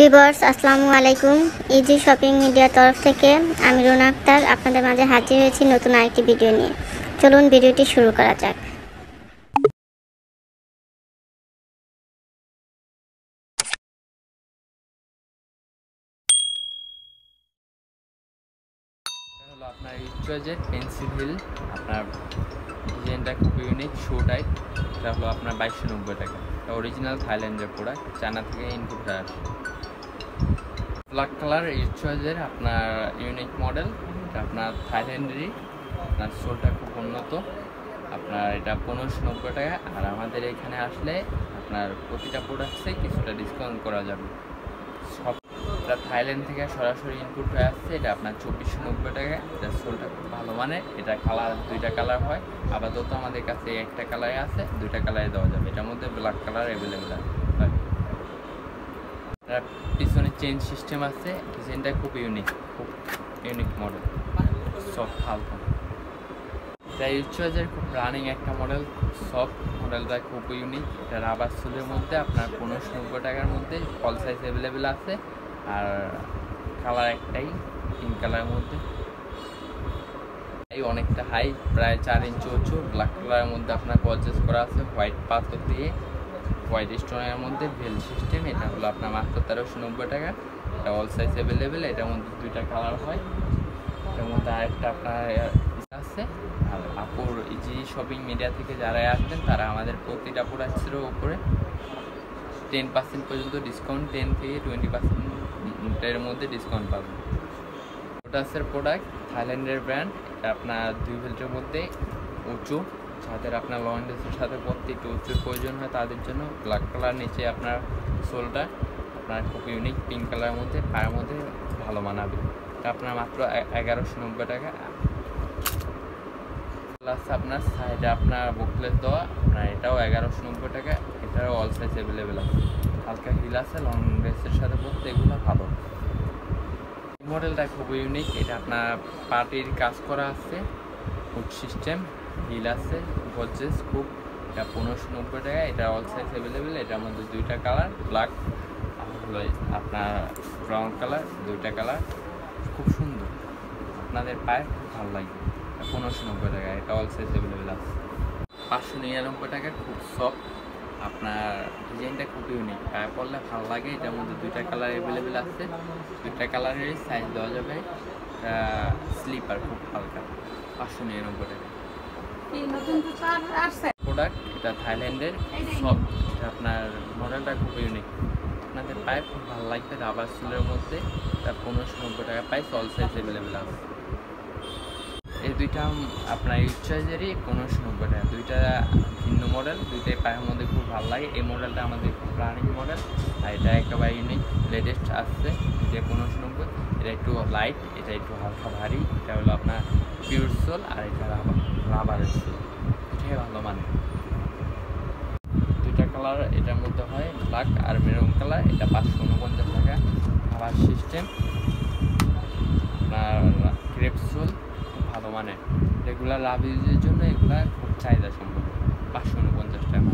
বিবর্স আসসালামু আলাইকুম। Easy shopping মিডিয়ার তরফ থেকে আমি রুনা আক্তার আপনাদের মাঝে হাজির হয়েছি নতুন আরেকটি ভিডিও নিয়ে। চলুন ভিডিওটি শুরু করা যাক। আপনার ইউচয়েজের পেন্সিল হিল। আপনার ডিজাইনটা খুব ইউনিক শো টাইপ এটা হলো আপনার বাইশশো নব্বই টাকা। অরিজিনাল থাইল্যান্ডের প্রোডাক্ট চায়না থেকে ইনপুট আসে ব্ল্যাক কালার ইউচয়েজের আপনার ইউনিক মডেল আপনার থাইল্যান্ডেরই আপনার শোটা খুব উন্নত। আপনার এটা পনেরোশো নব্বই টাকা আর আমাদের এখানে আসলে আপনার প্রতিটা প্রোডাক্টসে কিছুটা ডিসকাউন্ট করা যাবে। সব এটা থাইল্যান্ড থেকে সরাসরি ইনপুট হয়ে আসছে, এটা আপনার চব্বিশশো নব্বই টাকা এটা সোলটা খুব ভালো মানে এটা কালার দুইটা কালার হয়। আপাতত আমাদের কাছে একটা কালারে আছে, দুইটা কালারে দেওয়া যাবে। এটার মধ্যে ব্ল্যাক কালার অ্যাভেলেবেল হয় এটা পিছনে চেন সিস্টেম আছে ডিজাইনটা খুব ইউনিক খুব ইউনিক মডেল সব হালকা। এটা ইউচয়েজের খুব রানিং একটা মডেল সফট মডেলটা খুব ইউনিক এটা রাবার সুলের মধ্যে, আপনার পনেরোশো নব্বই টাকার মধ্যে অল সাইজ অ্যাভেলেবেল আছে। আর কালার একটাই পিঙ্ক কালারের মধ্যে। এই অনেকটা হাই প্রায় চার ইঞ্চি উঁচু ব্ল্যাক কালারের মধ্যে আপনার গজেস করা আছে হোয়াইট পাথর দিয়ে। হোয়াইট স্টোনের মধ্যে ভেল সিস্টেম এটা হলো আপনার মাত্র তেরোশো নব্বই টাকা। এটা অল সাইজ অ্যাভেলেবেল এটার মধ্যে দুইটা কালার হয়। এটার মধ্যে আরেকটা আপনার আছে। আর আপুর ইজি শপিং মিডিয়া থেকে যারা আসবেন, তারা আমাদের প্রতিটা প্রোডাক্টসের উপরে টেন পার্সেন্ট পর্যন্ত ডিসকাউন্ট টেন থেকে টোয়েন্টি পার্সেন্টের মধ্যে ডিসকাউন্ট পাবেন। ওটাসের প্রোডাক্ট থাইল্যান্ডের ব্র্যান্ড এটা আপনার দুই ভেল্টের মধ্যে উঁচু। যাদের আপনার লং ড্রেসের সাথে পরতে একটু উঁচুর প্রয়োজন হয়, তাদের জন্য ব্ল্যাক কালার নিচে আপনার সোলটা আপনার খুব ইউনিক পিঙ্ক কালারের মধ্যে, পায়ের মধ্যে ভালো মানাবে। আপনার মাত্র এগারোশো নব্বই টাকা। প্লাস আপনার সাইডে আপনার বুকলেস দেওয়া, আপনার এটাও এগারোশো নব্বই টাকা, এটাও অল সাইজ অ্যাভেলেবেল আছে। হালকা হিল আছে লং ড্রেসের সাথে পরতে এগুলো ভালো। মডেলটা খুব ইউনিক এটা আপনার পার্টির কাজ করা আছে ফুড সিস্টেম হিল আছে গজেস খুব এটা পনেরোশো নব্বই টাকা, এটা অল সাইজ অ্যাভেলেবেল এটার মধ্যে দুইটা কালার ব্ল্যাক হলো আপনার ব্রাউন কালার দুইটা কালার খুব সুন্দর। আপনাদের পায়ে, খুব ভালো লাগবে। পনেরোশো নব্বই টাকা, এটা অল সাইজ অ্যাভেলেবেল আছে। পাঁচশো নিরানব্বই টাকা, খুব সফট আপনার ডিজাইনটা খুব ইউনিক পায়ে পড়লে ভালো লাগে এটার মধ্যে দুইটা কালার অ্যাভেলেবেল আছে। দুইটা কালারেরই সাইজ দেওয়া যাবে স্লিপার খুব হালকা, পাঁচশো নিরানব্বই টাকা। প্রোডাক্ট এটা থাইল্যান্ডের আপনার মডেলটা খুব ইউনিক আপনাদের পায়ে খুব ভালো লাগবে রাবার সুলের মধ্যে, এটা পনেরোশো নব্বই টাকা পাই অল সাইজ এভেলেবেল আছে। দুইটা আপনার ইউজ চার্জারই পনেরোশো নব্বই টাকা দুইটা ভিন্ন মডেল দুইটাই পায়ের মধ্যে খুব ভালো লাগে। এই মডেলটা আমাদের খুব রানিং মডেল আর এটা একেবারে ইউনিক লেটেস্ট আসছে। দুইটা পনেরোশো নব্বই এটা একটু লাইট এটা একটু হালকা ভারী, এটা হলো আপনার পিওর সোল আর এটা রাবার রাবারের সোল এটাই ভালো মানে দুইটা কালার এটার মধ্যে হয় ব্ল্যাক আর মেরুন কালার এটা পাঁচশো উনপঞ্চাশ টাকা। রাবার সিস্টেম আপনার ক্রেপ সোল খুব ভালো মানে রেগুলার লাভ ইউজের জন্য এগুলা খুব চাহিদা সম্ভব পাঁচশো উনপঞ্চাশ টাকা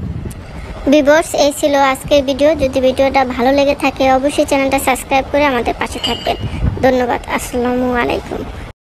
বিবর্স এই ছিল আজকের ভিডিও যদি ভিডিওটা ভালো লেগে থাকে, অবশ্যই চ্যানেলটা সাবস্ক্রাইব করে আমাদের পাশে থাকবেন। ধন্যবাদ। আসসালামু আলাইকুম।